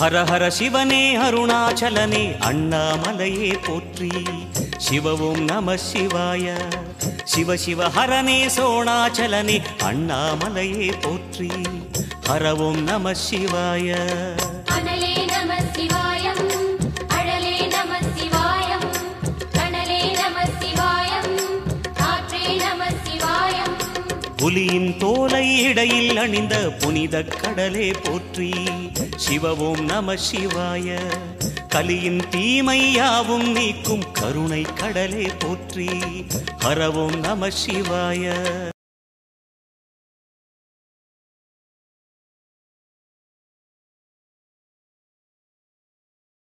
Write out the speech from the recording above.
ஹர ஹர சிவனே அருணாச்சலனே அண்ணாமலையே போற்றி. சிவவும் நம சிவாய. சிவ சிவ ஹரனே சோணாச்சலனே அண்ணாமலையே போற்றி. ஹரவும் நம சிவாய. புலியின் தோலை இடையில் அணிந்த புனித கடலே போற்றி. சிவவோம் நம சிவாய. கலியின் தீமையாவும் நீக்கும் கருணை கடலே போற்றி. ஹரவோம் நம சிவாய.